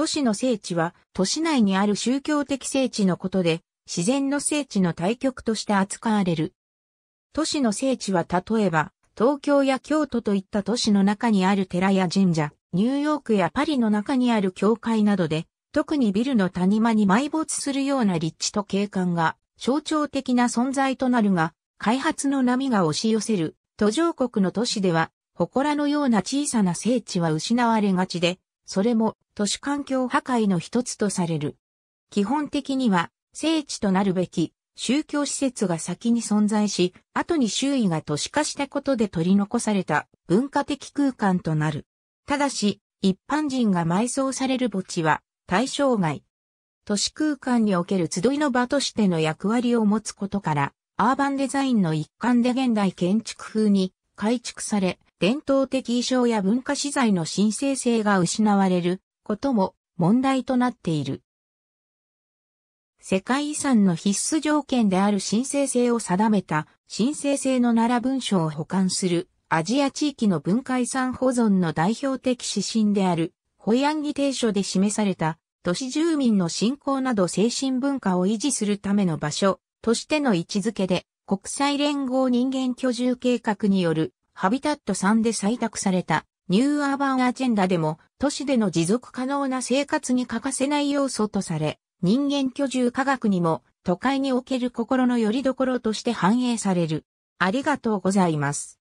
都市の聖地は都市内にある宗教的聖地のことで、自然の聖地の対極として扱われる。都市の聖地は例えば、東京や京都といった都市の中にある寺や神社、ニューヨークやパリの中にある教会などで、特にビルの谷間に埋没するような立地と景観が象徴的な存在となるが、開発の波が押し寄せる途上国の都市では、祠のような小さな聖地は失われがちで、それも都市環境破壊の一つとされる。基本的には聖地となるべき宗教施設が先に存在し、後に周囲が都市化したことで取り残された文化的空間となる。ただし、一般人が埋葬される墓地は対象外。都市空間における集いの場としての役割を持つことから、アーバンデザインの一環で現代建築風に改築され、伝統的衣装や文化資材の神聖性が失われることも問題となっている。世界遺産の必須条件である神聖性を定めた神聖性の奈良文書を保管するアジア地域の文化遺産保存の代表的指針であるホイアンギ提書で示された都市住民の信仰など精神文化を維持するための場所としての位置づけで国際連合人間居住計画によるハビタット3で採択されたニューアーバンアジェンダでも都市での持続可能な生活に欠かせない要素とされ、人間居住科学にも都会における心の拠り所として反映される。ありがとうございます。